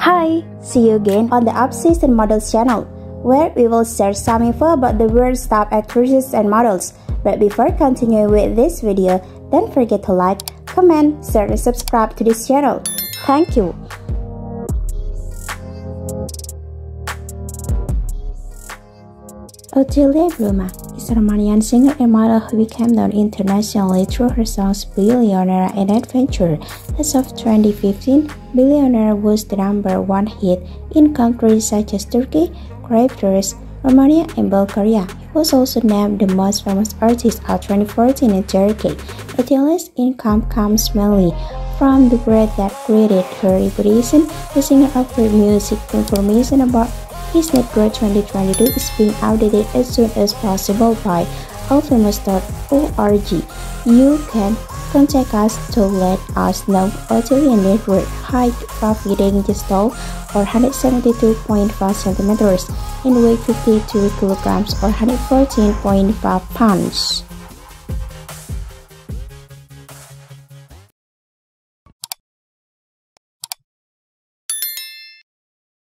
Hi, see you again on the Obsession Models channel, where we will share some info about the world's top actresses and models. But before continuing with this video, don't forget to like, comment, share, and subscribe to this channel. Thank you. Otilia Brumă Romanian singer and model who became known internationally through her songs Billionaire and Adventure. As of 2015, Billionaire was the number one hit in countries such as Turkey, Cyprus, Romania, and Bulgaria. He was also named the most famous artist of 2014 in Turkey. Otilia's income comes mainly from the bread that created her reputation. The singer offered music information about his net growth 2022 is being updated as soon as possible by allfamous.org. You can contact us to let us know Otilia network height profiting just tall or 172.5 centimeters and weight 52 kilograms or 114.5 pounds.